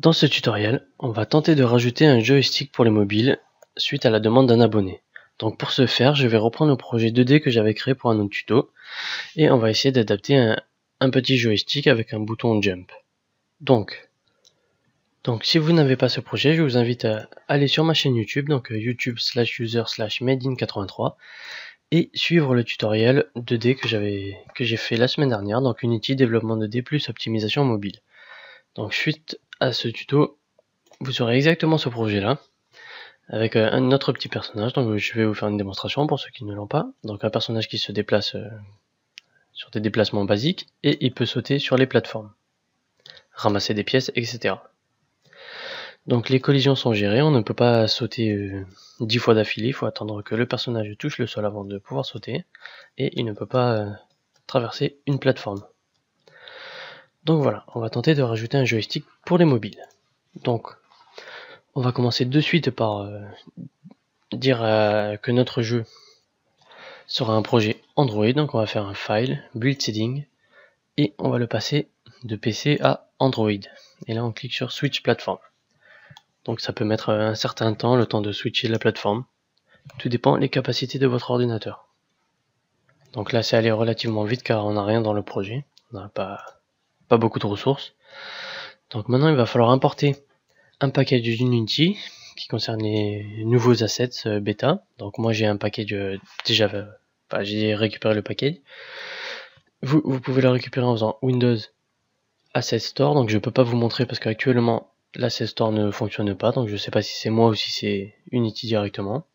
Dans ce tutoriel, on va tenter de rajouter un joystick pour les mobiles suite à la demande d'un abonné. Donc pour ce faire, je vais reprendre le projet 2D que j'avais créé pour un autre tuto et on va essayer d'adapter un, petit joystick avec un bouton jump. Donc, donc si vous n'avez pas ce projet, je vous invite à aller sur ma chaîne YouTube, donc euh, youtube slash user slash made in 83 et suivre le tutoriel 2D que que j'ai fait la semaine dernière, donc Unity développement 2D plus optimisation mobile. Donc suite à ce tuto, vous aurez exactement ce projet là, avec euh, un autre petit personnage, donc je vais vous faire une démonstration pour ceux qui ne l'ont pas. Donc un personnage qui se déplace euh, sur des déplacements basiques, et il peut sauter sur les plateformes, ramasser des pièces, etc. Donc les collisions sont gérées, on ne peut pas sauter 10 euh, fois d'affilée, il faut attendre que le personnage touche le sol avant de pouvoir sauter, et il ne peut pas traverser une plateforme. Donc voilà, on va tenter de rajouter un joystick pour les mobiles. Donc, on va commencer de suite par euh, dire euh, que notre jeu sera un projet Android. Donc on va faire un file, build setting, et on va le passer de PC à Android. Et là on clique sur Switch Platform. Donc ça peut mettre un certain temps, le temps de switcher la plateforme. Tout dépend des capacités de votre ordinateur. Donc là c'est allé relativement vite car on n'a rien dans le projet. On n'a pas pas beaucoup de ressources. Donc maintenant il va falloir importer un package Unity qui concerne les nouveaux assets euh, bêta. Donc moi j'ai un package euh, déjà, enfin, j'ai récupéré le package. Vous, vous pouvez le récupérer en faisant Windows Asset Store. Donc je peux pas vous montrer parce qu'actuellement l'Asset Store ne fonctionne pas. Donc je sais pas si c'est moi ou si c'est Unity directement.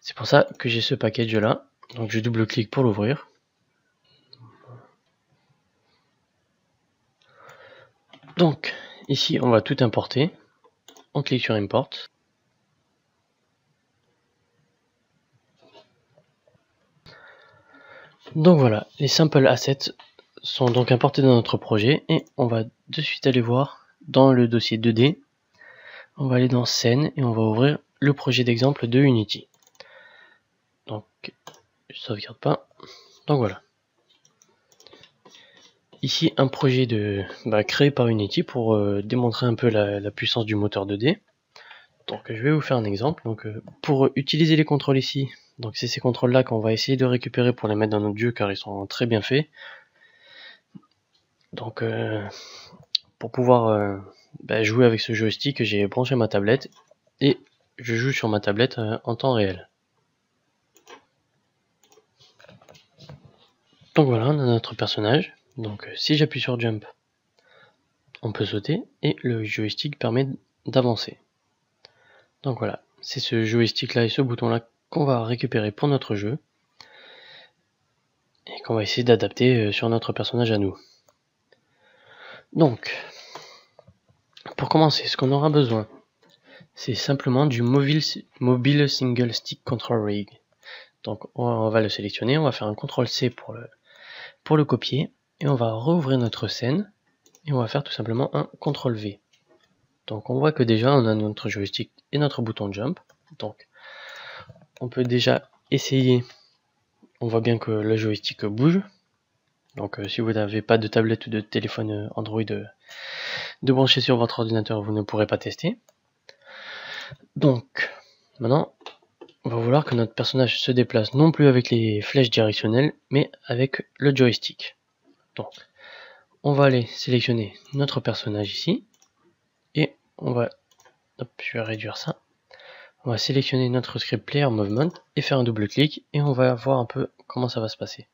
C'est pour ça que j'ai ce package là. Donc je double-clique pour l'ouvrir. Donc, ici, on va tout importer. On clique sur Import. Donc voilà, les sample assets sont donc importés dans notre projet et on va de suite aller voir dans le dossier 2D. On va aller dans scène et on va ouvrir le projet d'exemple de Unity. Donc, je sauvegarde pas. Donc voilà ici un projet de bah, créé par Unity pour euh, démontrer un peu la, puissance du moteur 2D. Donc je vais vous faire un exemple. Donc euh, pour utiliser les contrôles ici, donc c'est ces contrôles là qu'on va essayer de récupérer pour les mettre dans notre jeu car ils sont très bien faits. Donc euh, pour pouvoir bah, jouer avec ce joystick, j'ai branché ma tablette et je joue sur ma tablette en temps réel. Donc voilà, on a notre personnage. Donc euh, si j'appuie sur Jump, on peut sauter et le joystick permet d'avancer. Donc voilà, c'est ce joystick là et ce bouton là qu'on va récupérer pour notre jeu et qu'on va essayer d'adapter euh, sur notre personnage à nous. Donc, pour commencer, ce qu'on aura besoin, c'est simplement du mobile, Single Stick Control Rig. Donc on va le sélectionner, on va faire un CTRL C pour le copier et on va rouvrir notre scène et on va faire tout simplement un CTRL V. Donc on voit que déjà on a notre joystick et notre bouton jump. Donc on peut déjà essayer. On voit bien que le joystick bouge. Donc euh, si vous n'avez pas de tablette ou de téléphone euh, Android euh, de brancher sur votre ordinateur, vous ne pourrez pas tester. Donc maintenant, on va vouloir que notre personnage se déplace non plus avec les flèches directionnelles, mais avec le joystick. Donc, on va aller sélectionner notre personnage ici. Et on va, hop, je vais réduire ça. On va sélectionner notre script player movement et faire un double clic et on va voir un peu comment ça va se passer.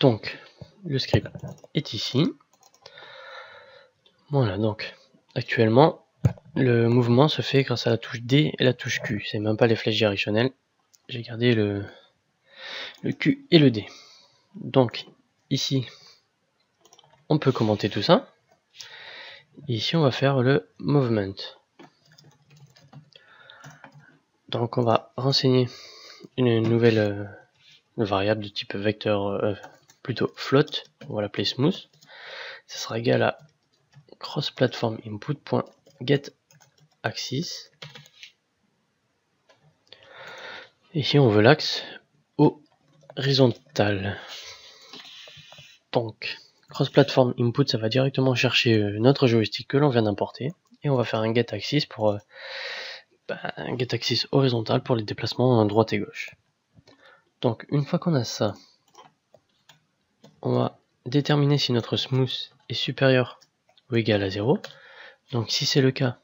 Donc, le script est ici. Voilà, donc, actuellement, le mouvement se fait grâce à la touche D et la touche Q. C'est même pas les flèches directionnelles. J'ai gardé le, le Q et le D. Donc, ici, on peut commenter tout ça. ici, on va faire le movement. Donc, on va renseigner une nouvelle euh, variable de type vecteur, euh, plutôt float. On va l'appeler smooth. Ça sera égal à cross platform input.get axis. Ici, on veut l'axe horizontal. Donc, cross-platform input, ça va directement chercher euh, notre joystick que l'on vient d'importer. Et on va faire un get axis pour euh, bah, get axis horizontal pour les déplacements droite et gauche. Donc une fois qu'on a ça, on va déterminer si notre smooth est supérieur ou égal à 0. Donc si c'est le cas,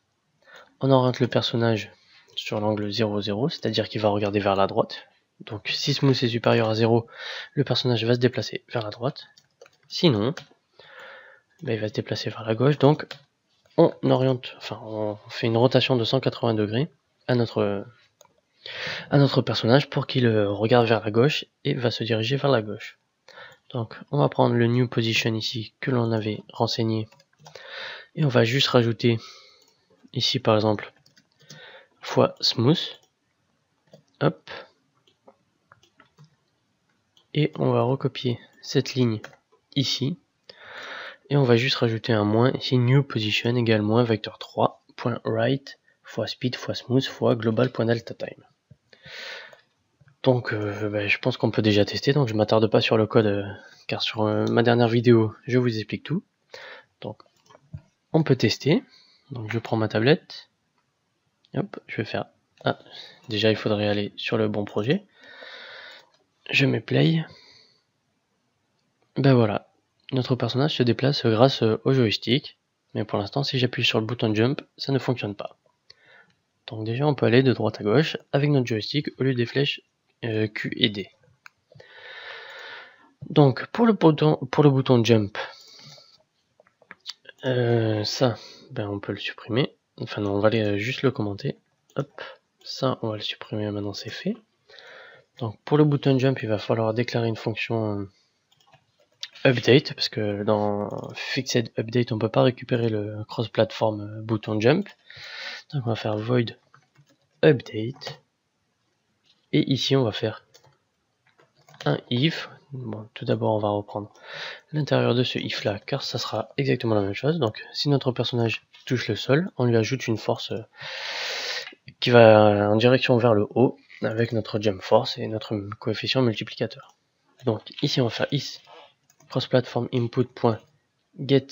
on oriente le personnage sur l'angle 0, 0, c'est-à-dire qu'il va regarder vers la droite. Donc si smooth est supérieur à 0, le personnage va se déplacer vers la droite. Sinon, ben, il va se déplacer vers la gauche. Donc on oriente, enfin on fait une rotation de 180 degrés à notre, à notre personnage pour qu'il regarde vers la gauche et va se diriger vers la gauche. Donc on va prendre le new position ici que l'on avait renseigné et on va juste rajouter ici par exemple fois smooth. Hop. Et on va recopier cette ligne ici. Et on va juste rajouter un moins ici new position égale moins vecteur 3.right fois speed fois smooth fois global.delta time. Donc euh, ben, je pense qu'on peut déjà tester, donc je m'attarde pas sur le code euh, car sur euh, ma dernière vidéo je vous explique tout. Donc on peut tester. Donc je prends ma tablette. Hop, je vais faire. Ah, déjà il faudrait aller sur le bon projet. Je mets play. Ben voilà, notre personnage se déplace grâce au joystick. Mais pour l'instant, si j'appuie sur le bouton jump, ça ne fonctionne pas. Donc déjà, on peut aller de droite à gauche avec notre joystick au lieu des flèches euh, Q et D. Donc pour le bouton, jump, euh, ça, ben on peut le supprimer. Enfin non, on va aller euh, juste le commenter. Hop, ça on va le supprimer maintenant c'est fait. Donc pour le bouton jump, il va falloir déclarer une fonction euh, update parce que dans fixed update on peut pas récupérer le cross platform euh, bouton jump. Donc on va faire void update et ici on va faire un if Bon, tout d'abord, on va reprendre l'intérieur de ce if là, car ça sera exactement la même chose. Donc, si notre personnage touche le sol, on lui ajoute une force euh, qui va en direction vers le haut avec notre jump force et notre coefficient multiplicateur. Donc, ici, on va faire is cross platform input.get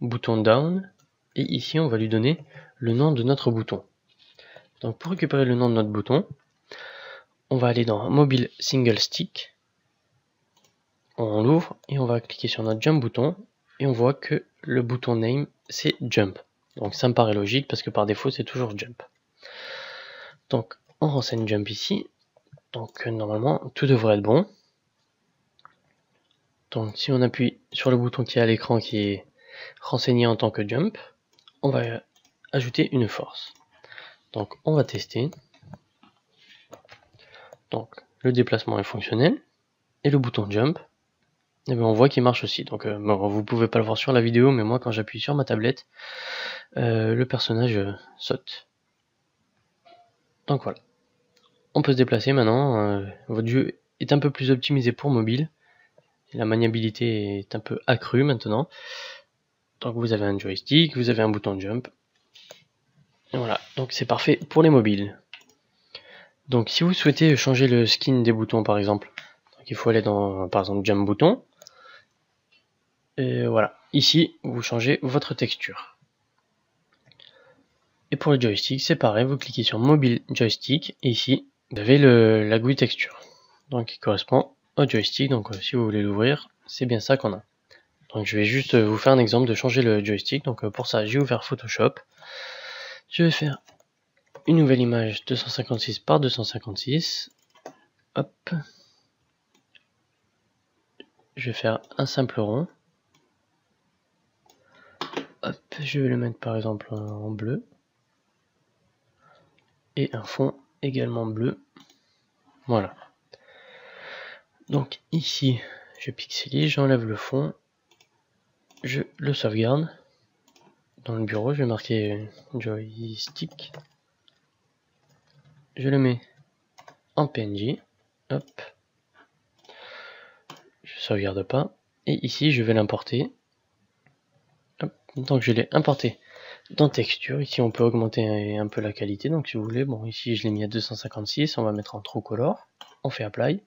bouton down et ici, on va lui donner le nom de notre bouton. Donc, pour récupérer le nom de notre bouton, on va aller dans mobile single stick on l'ouvre et on va cliquer sur notre jump bouton et on voit que le bouton name c'est jump. Donc ça me paraît logique parce que par défaut c'est toujours jump. Donc on renseigne jump ici. Donc normalement tout devrait être bon. Donc si on appuie sur le bouton qui est à l'écran qui est renseigné en tant que jump, on va ajouter une force. Donc on va tester. Donc le déplacement est fonctionnel et le bouton jump et eh ben, on voit qu'il marche aussi. Donc euh, bon, vous pouvez pas le voir sur la vidéo, mais moi quand j'appuie sur ma tablette, euh, le personnage euh, saute. Donc voilà. On peut se déplacer maintenant. votre jeu est un peu plus optimisé pour mobile. La maniabilité est un peu accrue maintenant. Donc vous avez un joystick, vous avez un bouton jump. Voilà, donc c'est parfait pour les mobiles. Donc si vous souhaitez changer le skin des boutons par exemple, il faut aller dans par exemple jump bouton, voilà, ici, vous changez votre texture. Et pour le joystick, c'est pareil, vous cliquez sur mobile joystick, et ici, vous avez la GUI texture. Donc, qui correspond joystick, donc euh, si vous voulez l'ouvrir, c'est bien ça qu'on a. Donc, je vais juste euh, vous faire un exemple de changer le joystick. Donc, euh, pour ça, j'ai ouvert Photoshop. Je vais faire une nouvelle image 256 par 256. Hop. Je vais faire un simple rond je vais le mettre par exemple en bleu. Et un fond également bleu. Voilà. Donc ici, je pixelise, j'enlève le fond, je le sauvegarde. Dans le bureau, je vais marquer joystick. Je le mets en PNG. Hop. Je sauvegarde pas. Et ici, je vais l'importer donc je l'ai importé dans texture. Ici on peut augmenter un peu la qualité. Donc si vous voulez, bon ici je l'ai mis à 256, on va mettre en true color. On fait apply.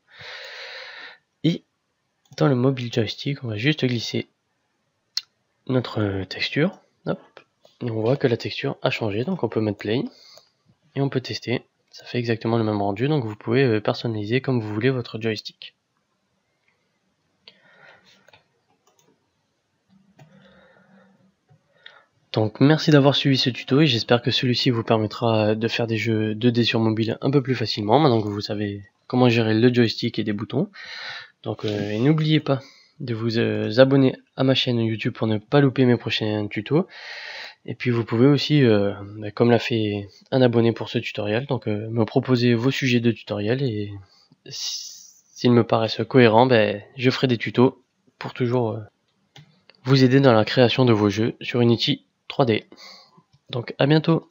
Dans le mobile joystick, on va juste glisser notre texture. On voit que la texture a changé, donc on peut mettre play et on peut tester. Ça fait exactement le même rendu, donc vous pouvez euh, personnaliser comme vous voulez votre joystick. Donc merci d'avoir suivi ce tuto et j'espère que celui-ci vous permettra de faire des jeux 2D sur mobile un peu plus facilement maintenant que vous savez comment gérer le joystick et des boutons. Donc euh, n'oubliez pas de vous euh, abonner à ma chaîne YouTube pour ne pas louper mes prochains tutos. Et puis vous pouvez aussi, euh, bah, comme l'a fait un abonné pour ce tutoriel, donc me proposer vos sujets de tutoriel et s'ils me paraissent cohérents, ben, je ferai des tutos pour toujours vous aider dans la création de vos jeux sur Unity 3D. Donc à bientôt